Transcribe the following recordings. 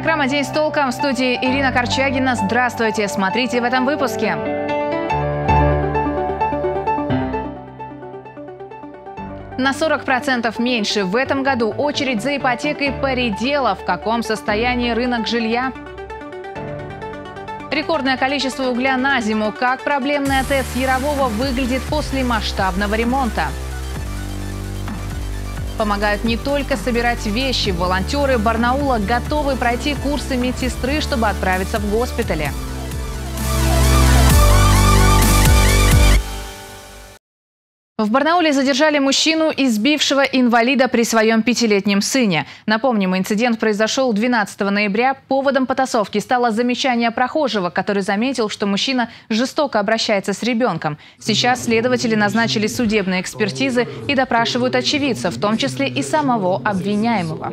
программа «День с толком» в студии Ирина Корчагина. Здравствуйте! Смотрите в этом выпуске. На 40% меньше в этом году очередь за ипотекой поредела. В каком состоянии рынок жилья? Рекордное количество угля на зиму. Как проблемная ТЭЦ Ярового выглядит после масштабного ремонта? Помогают не только собирать вещи. Волонтеры Барнаула готовы пройти курсы медсестры, чтобы отправиться в госпитали. В Барнауле задержали мужчину, избившего инвалида при своем пятилетнем сыне. Напомним, инцидент произошел 12 ноября. Поводом потасовки стало замечание прохожего, который заметил, что мужчина жестоко обращается с ребенком. Сейчас следователи назначили судебные экспертизы и допрашивают очевидцев, в том числе и самого обвиняемого.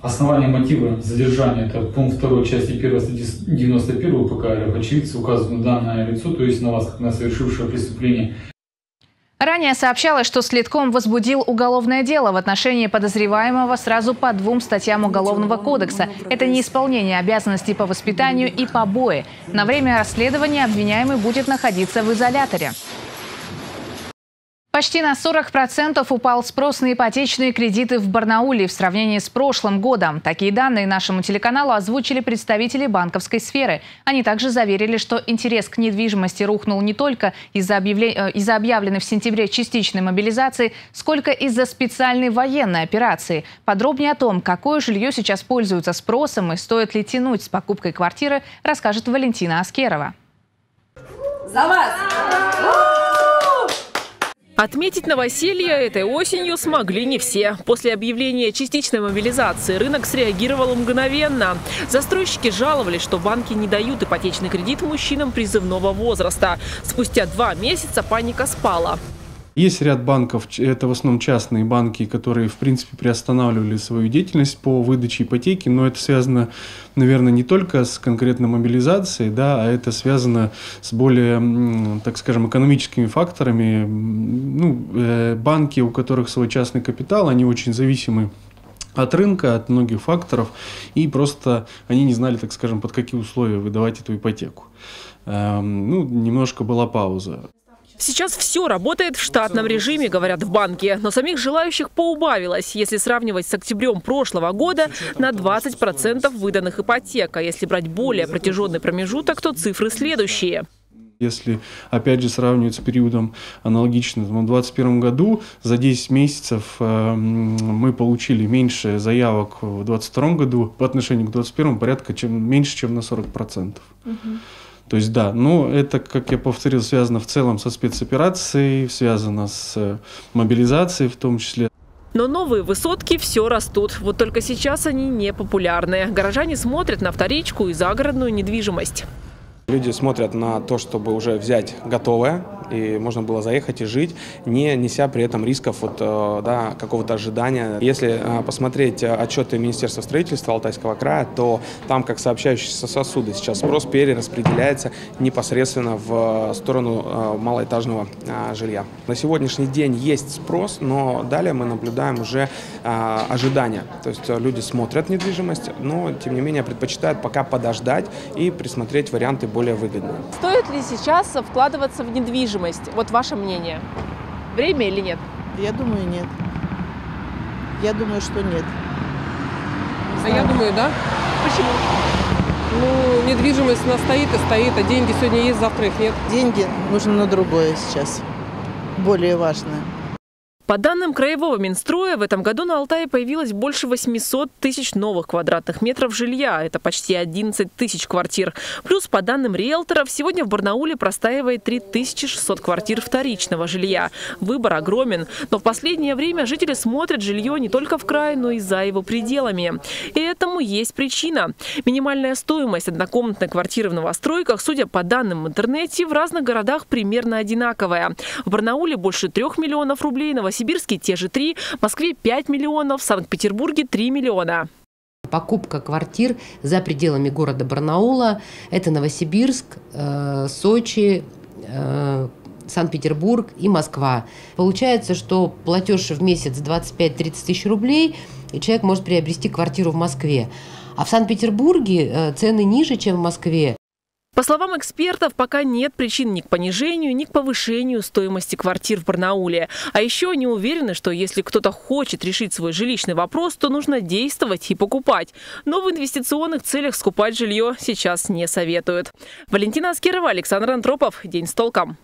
Основание мотива задержания – это пункт 2 части 1 статьи 91 ПК РФ. Очевидцы указывают на данное лицо, то есть на вас, как на совершившее преступление, Ранее сообщалось, что следком возбудил уголовное дело в отношении подозреваемого сразу по двум статьям Уголовного кодекса. Это неисполнение обязанностей по воспитанию и побои. На время расследования обвиняемый будет находиться в изоляторе. Почти на 40% упал спрос на ипотечные кредиты в Барнауле в сравнении с прошлым годом. Такие данные нашему телеканалу озвучили представители банковской сферы. Они также заверили, что интерес к недвижимости рухнул не только из-за объявлен... из объявленной в сентябре частичной мобилизации, сколько из-за специальной военной операции. Подробнее о том, какое жилье сейчас пользуется спросом и стоит ли тянуть с покупкой квартиры, расскажет Валентина Аскерова. За вас! Отметить новоселье этой осенью смогли не все. После объявления частичной мобилизации рынок среагировал мгновенно. Застройщики жаловались, что банки не дают ипотечный кредит мужчинам призывного возраста. Спустя два месяца паника спала. Есть ряд банков, это в основном частные банки, которые, в принципе, приостанавливали свою деятельность по выдаче ипотеки, но это связано, наверное, не только с конкретной мобилизацией, да, а это связано с более, так скажем, экономическими факторами. Ну, э, банки, у которых свой частный капитал, они очень зависимы от рынка, от многих факторов, и просто они не знали, так скажем, под какие условия выдавать эту ипотеку. Эм, ну, немножко была пауза. Сейчас все работает в штатном режиме, говорят в банке. Но самих желающих поубавилось, если сравнивать с октябрем прошлого года, на 20% выданных ипотек. А если брать более протяженный промежуток, то цифры следующие. Если, опять же, сравнивать с периодом аналогичным, в 2021 году за 10 месяцев э, мы получили меньше заявок в 2022 году по отношению к 2021 порядка чем, меньше, чем на 40%. Угу. То есть да, но это, как я повторил, связано в целом со спецоперацией, связано с э, мобилизацией в том числе. Но новые высотки все растут. Вот только сейчас они не популярны. Горожане смотрят на вторичку и загородную недвижимость. Люди смотрят на то, чтобы уже взять готовое, и можно было заехать и жить, не неся при этом рисков вот, э, да, какого-то ожидания. Если э, посмотреть э, отчеты Министерства строительства Алтайского края, то там, как сообщающиеся сосуды, сейчас спрос перераспределяется непосредственно в сторону малоэтажного жилья. На сегодняшний день есть спрос, но далее мы наблюдаем уже ожидания. То есть люди смотрят недвижимость, но тем не менее предпочитают пока подождать и присмотреть варианты более выгодные. Стоит ли сейчас вкладываться в недвижимость? Недвижимость. Вот ваше мнение. Время или нет? Я думаю, нет. Я думаю, что нет. А я думаю, да. Почему? Ну, недвижимость у нас стоит и стоит, а деньги сегодня есть, завтра их нет. Деньги нужно на другое сейчас, более важное. По данным Краевого Минстроя, в этом году на Алтае появилось больше 800 тысяч новых квадратных метров жилья. Это почти 11 тысяч квартир. Плюс, по данным риэлторов, сегодня в Барнауле простаивает 3600 квартир вторичного жилья. Выбор огромен. Но в последнее время жители смотрят жилье не только в край, но и за его пределами. И этому есть причина. Минимальная стоимость однокомнатной квартиры в новостройках, судя по данным в интернете, в разных городах примерно одинаковая. В Барнауле больше 3 миллионов рублей, Новосибирске Новосибирске те же 3, в Москве 5 миллионов, в Санкт-Петербурге 3 миллиона. Покупка квартир за пределами города Барнаула – это Новосибирск, э, Сочи, э, Санкт-Петербург и Москва. Получается, что платеж в месяц 25-30 тысяч рублей, и человек может приобрести квартиру в Москве. А в Санкт-Петербурге э, цены ниже, чем в Москве. По словам экспертов, пока нет причин ни к понижению, ни к повышению стоимости квартир в Барнауле. А еще они уверены, что если кто-то хочет решить свой жилищный вопрос, то нужно действовать и покупать. Но в инвестиционных целях скупать жилье сейчас не советуют. Валентина Аскерова, Александр Антропов. День с толком.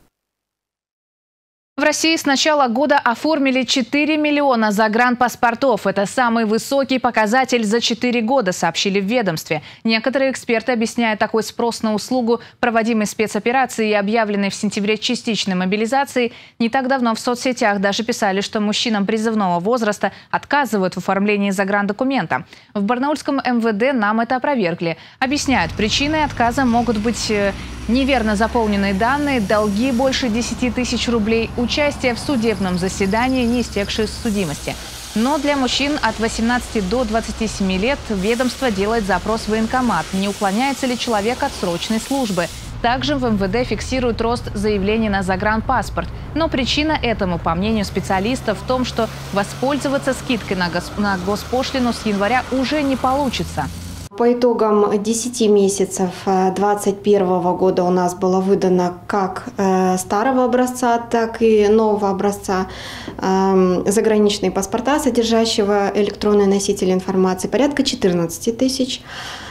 В России с начала года оформили 4 миллиона загранпаспортов. Это самый высокий показатель за 4 года, сообщили в ведомстве. Некоторые эксперты объясняют такой спрос на услугу проводимой спецоперации и объявленной в сентябре частичной мобилизации. Не так давно в соцсетях даже писали, что мужчинам призывного возраста отказывают в оформлении заграндокумента. В Барнаульском МВД нам это опровергли. Объясняют, причиной отказа могут быть э, неверно заполненные данные, долги больше 10 тысяч рублей – участие в судебном заседании, не истекшей судимости. Но для мужчин от 18 до 27 лет ведомство делает запрос в военкомат, не уклоняется ли человек от срочной службы. Также в МВД фиксируют рост заявлений на загранпаспорт. Но причина этому, по мнению специалистов, в том, что воспользоваться скидкой на госпошлину с января уже не получится. По итогам 10 месяцев 2021 э, года у нас было выдано как э, старого образца, так и нового образца эм, заграничные паспорта, содержащего электронные носители информации, порядка 14 тысяч.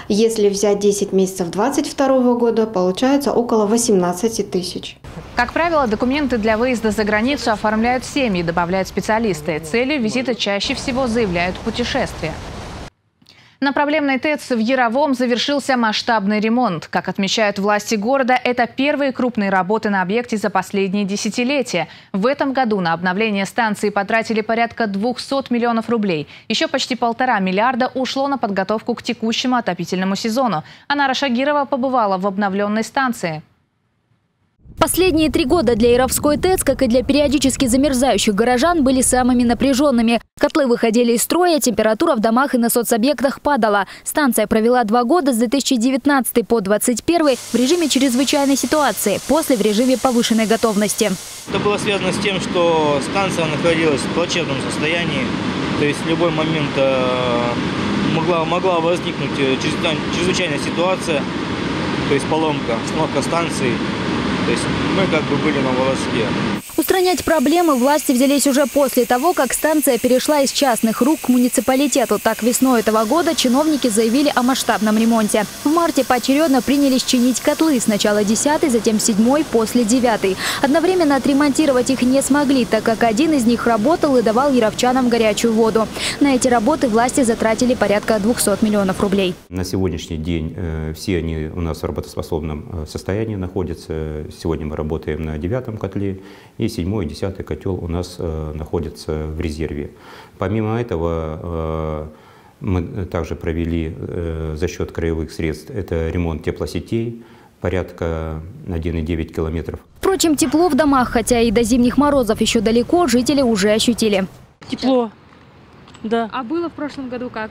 Если взять 10 месяцев 2022 года, получается около 18 тысяч. Как правило, документы для выезда за границу оформляют семьи, добавляют специалисты. Целью визита чаще всего заявляют путешествия. На проблемной ТЭЦ в Яровом завершился масштабный ремонт. Как отмечают власти города, это первые крупные работы на объекте за последние десятилетия. В этом году на обновление станции потратили порядка 200 миллионов рублей. Еще почти полтора миллиарда ушло на подготовку к текущему отопительному сезону. Анара Шагирова побывала в обновленной станции. Последние три года для Яровской ТЭЦ, как и для периодически замерзающих горожан, были самыми напряженными. Котлы выходили из строя, температура в домах и на соцобъектах падала. Станция провела два года с 2019 по 2021 в режиме чрезвычайной ситуации, после в режиме повышенной готовности. Это было связано с тем, что станция находилась в плачевном состоянии. То есть в любой момент э, могла, могла возникнуть э, чрезвычайная ситуация, то есть поломка, остановка станции. То есть мы как бы были на волоске. Устранять проблемы власти взялись уже после того, как станция перешла из частных рук к муниципалитету. Так весной этого года чиновники заявили о масштабном ремонте. В марте поочередно принялись чинить котлы. Сначала 10 затем 7 после 9 Одновременно отремонтировать их не смогли, так как один из них работал и давал яровчанам горячую воду. На эти работы власти затратили порядка 200 миллионов рублей. На сегодняшний день э, все они у нас в работоспособном э, состоянии находятся. Сегодня мы работаем на девятом котле и седьмой и десятый котел у нас э, находится в резерве. Помимо этого, э, мы также провели э, за счет краевых средств это ремонт теплосетей, порядка 1,9 километров. Впрочем, тепло в домах, хотя и до зимних морозов еще далеко, жители уже ощутили. Тепло, да. А было в прошлом году как?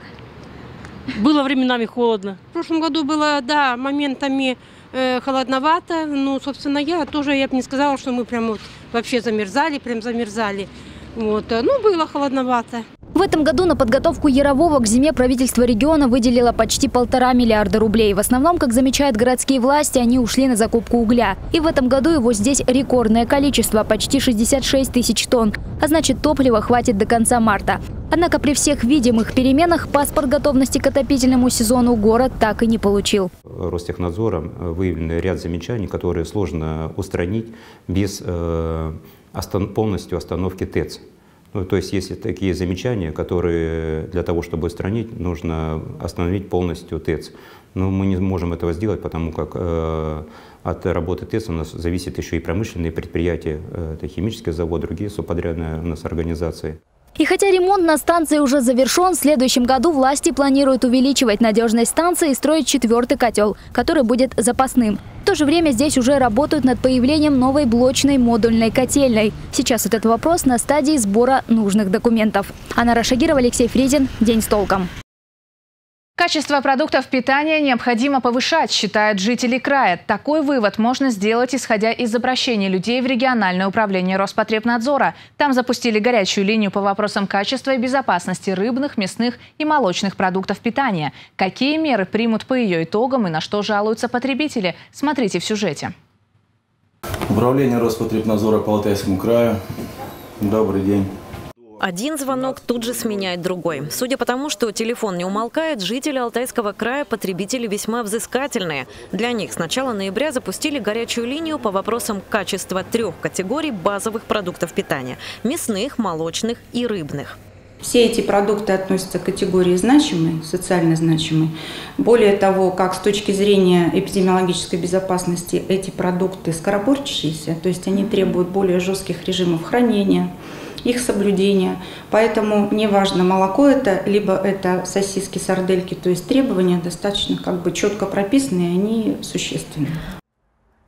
Было временами холодно. В прошлом году было, да, моментами э, холодновато. Ну, собственно, я тоже, я бы не сказала, что мы прям вот вообще замерзали, прям замерзали. Вот, ну, было холодновато. В этом году на подготовку Ярового к зиме правительство региона выделило почти полтора миллиарда рублей. В основном, как замечают городские власти, они ушли на закупку угля. И в этом году его здесь рекордное количество – почти 66 тысяч тонн. А значит, топлива хватит до конца марта. Однако при всех видимых переменах паспорт готовности к отопительному сезону город так и не получил. Ростехнадзором выявлены ряд замечаний, которые сложно устранить без э, полностью остановки ТЭЦ. Ну, то есть есть такие замечания, которые для того, чтобы устранить, нужно остановить полностью ТЭЦ. Но мы не можем этого сделать, потому как э, от работы ТЭЦ у нас зависит еще и промышленные предприятия, э, это химический завод, другие субподрядные у нас организации. И хотя ремонт на станции уже завершен, в следующем году власти планируют увеличивать надежность станции и строить четвертый котел, который будет запасным. В то же время здесь уже работают над появлением новой блочной модульной котельной. Сейчас этот вопрос на стадии сбора нужных документов. Анна Рашагирова, Алексей Фризин. День с толком. Качество продуктов питания необходимо повышать, считают жители края. Такой вывод можно сделать, исходя из обращений людей в региональное управление Роспотребнадзора. Там запустили горячую линию по вопросам качества и безопасности рыбных, мясных и молочных продуктов питания. Какие меры примут по ее итогам и на что жалуются потребители, смотрите в сюжете. Управление Роспотребнадзора по Алтайскому краю. Добрый день. Один звонок тут же сменяет другой. Судя по тому, что телефон не умолкает, жители Алтайского края потребители весьма взыскательные. Для них с начала ноября запустили горячую линию по вопросам качества трех категорий базовых продуктов питания – мясных, молочных и рыбных. Все эти продукты относятся к категории значимой, социально значимой. Более того, как с точки зрения эпидемиологической безопасности эти продукты скоропортящиеся, то есть они требуют более жестких режимов хранения, их соблюдения. Поэтому неважно, молоко это, либо это сосиски, сардельки, то есть требования достаточно как бы четко прописаны, и они существенны.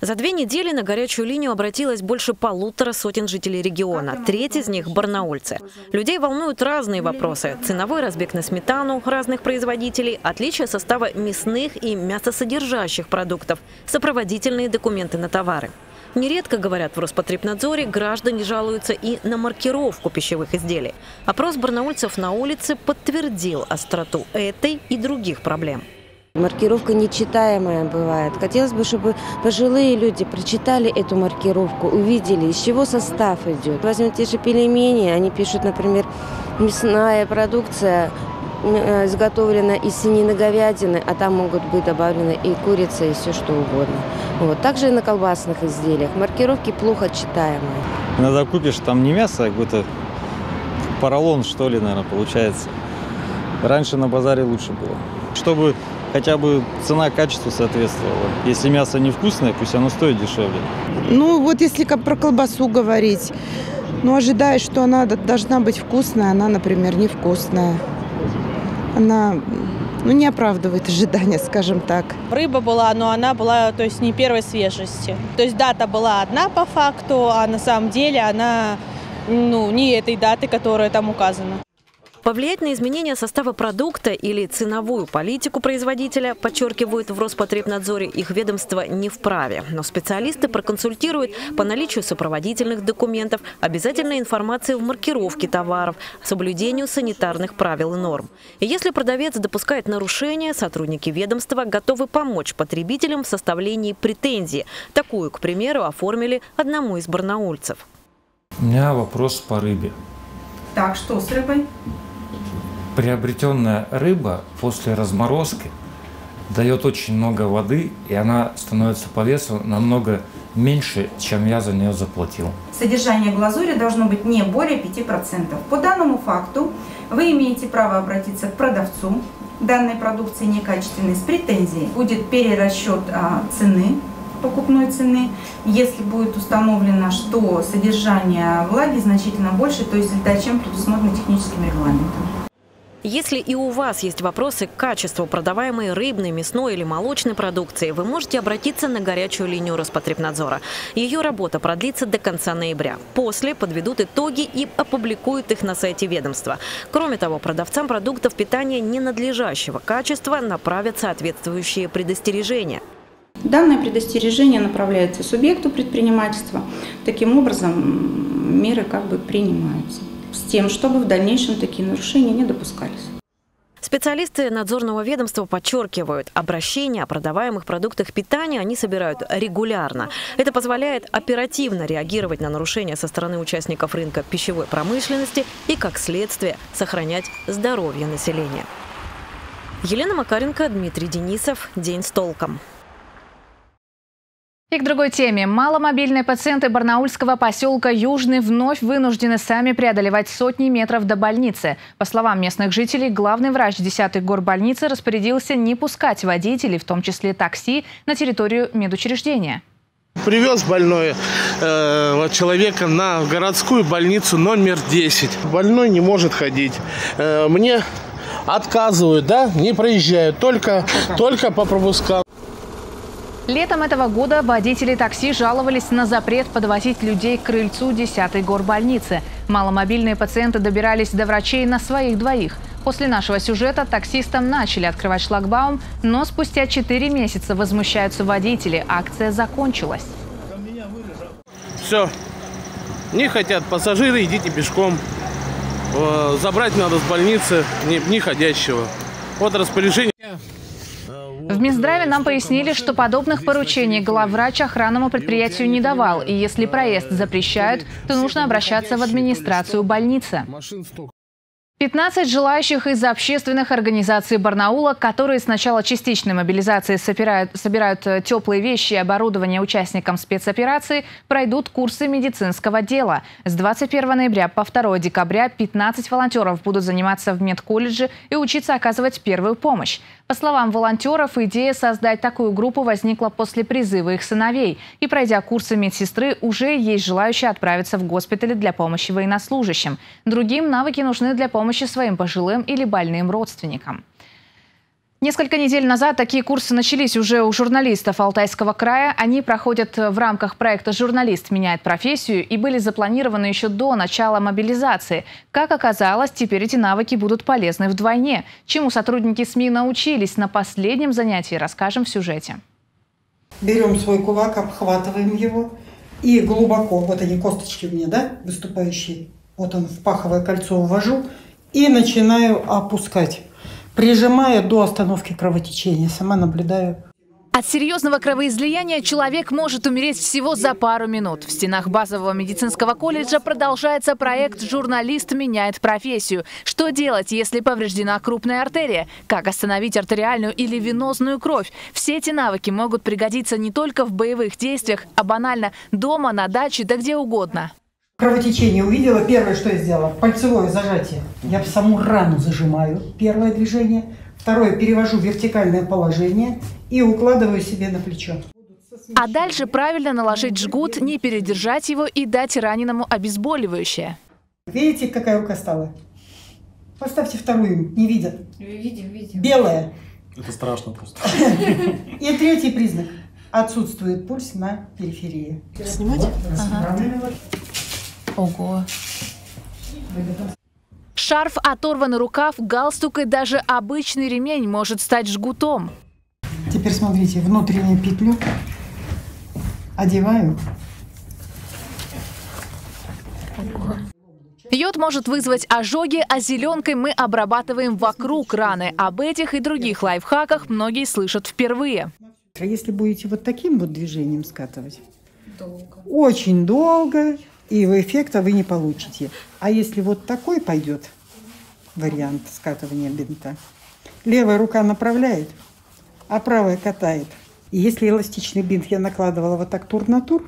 За две недели на горячую линию обратилось больше полутора сотен жителей региона. Треть из них – барнаульцы. Людей волнуют разные вопросы. Ценовой разбег на сметану разных производителей, отличие состава мясных и мясосодержащих продуктов, сопроводительные документы на товары. Нередко, говорят в Роспотребнадзоре, граждане жалуются и на маркировку пищевых изделий. Опрос барнаульцев на улице подтвердил остроту этой и других проблем. Маркировка нечитаемая бывает. Хотелось бы, чтобы пожилые люди прочитали эту маркировку, увидели, из чего состав идет. Возьмем те же пельмени, они пишут, например, мясная продукция изготовлена из свинины говядины, а там могут быть добавлены и курица, и все что угодно. Вот. Также и на колбасных изделиях. Маркировки плохо читаемые. Иногда купишь там не мясо, а какой-то поролон, что ли, наверное, получается. Раньше на базаре лучше было. Чтобы хотя бы цена качеству соответствовала. Если мясо невкусное, пусть оно стоит дешевле. Ну, вот если про колбасу говорить, ну, ожидаешь, что она должна быть вкусная, она, например, невкусная она ну, не оправдывает ожидания, скажем так. Рыба была, но она была, то есть, не первой свежести. То есть дата была одна по факту, а на самом деле она ну, не этой даты, которая там указана. Повлиять на изменение состава продукта или ценовую политику производителя, подчеркивают в Роспотребнадзоре, их ведомство не вправе. Но специалисты проконсультируют по наличию сопроводительных документов, обязательной информации в маркировке товаров, соблюдению санитарных правил и норм. И если продавец допускает нарушения, сотрудники ведомства готовы помочь потребителям в составлении претензии. Такую, к примеру, оформили одному из барнаульцев. У меня вопрос по рыбе. Так, что с рыбой? Приобретенная рыба после разморозки дает очень много воды, и она становится по весу намного меньше, чем я за нее заплатил. Содержание глазури должно быть не более 5%. По данному факту вы имеете право обратиться к продавцу данной продукции некачественной с претензией. Будет перерасчет а, цены покупной цены. Если будет установлено, что содержание влаги значительно больше, то есть льда, чем предусмотрено техническим регламентом. Если и у вас есть вопросы к качеству продаваемой рыбной, мясной или молочной продукции, вы можете обратиться на горячую линию Роспотребнадзора. Ее работа продлится до конца ноября. После подведут итоги и опубликуют их на сайте ведомства. Кроме того, продавцам продуктов питания ненадлежащего качества направят соответствующие предостережения. Данное предостережение направляется субъекту предпринимательства. Таким образом, меры как бы принимаются с тем, чтобы в дальнейшем такие нарушения не допускались. Специалисты надзорного ведомства подчеркивают, обращения о продаваемых продуктах питания они собирают регулярно. Это позволяет оперативно реагировать на нарушения со стороны участников рынка пищевой промышленности и, как следствие, сохранять здоровье населения. Елена Макаренко, Дмитрий Денисов. День с толком. И к другой теме. Маломобильные пациенты барнаульского поселка Южный вновь вынуждены сами преодолевать сотни метров до больницы. По словам местных жителей, главный врач 10-й горбольницы распорядился не пускать водителей, в том числе такси, на территорию медучреждения. Привез больной э, человека на городскую больницу номер 10. Больной не может ходить. Э, мне отказывают, да, не проезжают, только, только по пропускам. Летом этого года водители такси жаловались на запрет подвозить людей к крыльцу 10-й горбольницы. Маломобильные пациенты добирались до врачей на своих двоих. После нашего сюжета таксистам начали открывать шлагбаум, но спустя 4 месяца возмущаются водители. Акция закончилась. Все. Не хотят пассажиры, идите пешком. Э, Забрать надо с больницы не, ходящего. Вот распоряжение. В Минздраве нам пояснили, что подобных поручений главврач охранному предприятию не давал, и если проезд запрещают, то нужно обращаться в администрацию больницы. 15 желающих из общественных организаций Барнаула, которые с начала частичной мобилизации собирают, собирают э, теплые вещи и оборудование участникам спецоперации, пройдут курсы медицинского дела. С 21 ноября по 2 декабря 15 волонтеров будут заниматься в медколледже и учиться оказывать первую помощь. По словам волонтеров, идея создать такую группу возникла после призыва их сыновей. И пройдя курсы медсестры, уже есть желающие отправиться в госпитали для помощи военнослужащим. Другим навыки нужны для помощи своим пожилым или больным родственникам. Несколько недель назад такие курсы начались уже у журналистов Алтайского края. Они проходят в рамках проекта «Журналист меняет профессию» и были запланированы еще до начала мобилизации. Как оказалось, теперь эти навыки будут полезны вдвойне. Чему сотрудники СМИ научились на последнем занятии, расскажем в сюжете. Берем свой кулак, обхватываем его и глубоко, вот они косточки у меня, да, выступающие, вот он в паховое кольцо ввожу и начинаю опускать прижимая до остановки кровотечения. Сама наблюдаю. От серьезного кровоизлияния человек может умереть всего за пару минут. В стенах базового медицинского колледжа продолжается проект «Журналист меняет профессию». Что делать, если повреждена крупная артерия? Как остановить артериальную или венозную кровь? Все эти навыки могут пригодиться не только в боевых действиях, а банально дома, на даче, да где угодно. Кровотечение увидела, первое, что я сделала, пальцевое зажатие. Я в саму рану зажимаю, первое движение. Второе, перевожу в вертикальное положение и укладываю себе на плечо. А дальше правильно наложить жгут, не передержать его и дать раненому обезболивающее. Видите, какая рука стала? Поставьте вторую, не видят. Видим, видим. Белая. Это страшно просто. И третий признак. Отсутствует пульс на периферии. Снимать? Ага. Ого. Шарф, оторванный рукав, галстук и даже обычный ремень может стать жгутом. Теперь смотрите, внутреннюю петлю одеваю. Йод может вызвать ожоги, а зеленкой мы обрабатываем вокруг раны. Об этих и других лайфхаках многие слышат впервые. Если будете вот таким вот движением скатывать, долго. очень долго, и эффекта вы не получите. А если вот такой пойдет вариант скатывания бинта, левая рука направляет, а правая катает. И если эластичный бинт я накладывала вот так тур на тур,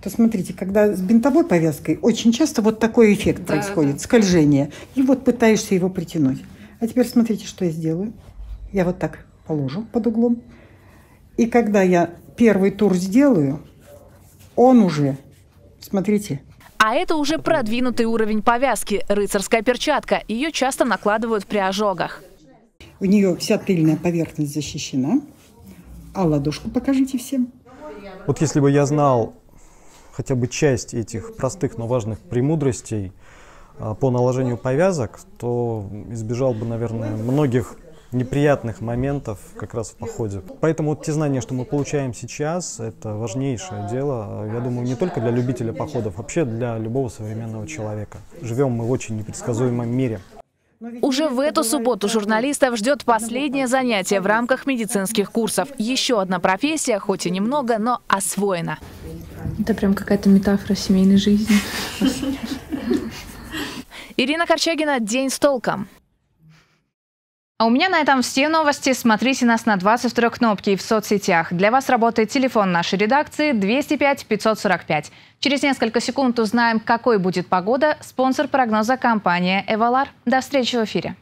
то смотрите, когда с бинтовой повязкой очень часто вот такой эффект да, происходит, да. скольжение. И вот пытаешься его притянуть. А теперь смотрите, что я сделаю. Я вот так положу под углом. И когда я первый тур сделаю, он уже, смотрите, а это уже продвинутый уровень повязки – рыцарская перчатка. Ее часто накладывают при ожогах. У нее вся тыльная поверхность защищена. А ладошку покажите всем. Вот если бы я знал хотя бы часть этих простых, но важных премудростей а, по наложению повязок, то избежал бы, наверное, многих неприятных моментов как раз в походе. Поэтому вот те знания, что мы получаем сейчас, это важнейшее дело, я думаю, не только для любителя походов, вообще для любого современного человека. Живем мы в очень непредсказуемом мире. Уже в эту субботу журналистов ждет последнее занятие в рамках медицинских курсов. Еще одна профессия, хоть и немного, но освоена. Это прям какая-то метафора семейной жизни. Ирина Корчагина, «День с толком». А у меня на этом все новости. Смотрите нас на 22 кнопке и в соцсетях. Для вас работает телефон нашей редакции 205 545. Через несколько секунд узнаем, какой будет погода. Спонсор прогноза компания «Эвалар». До встречи в эфире.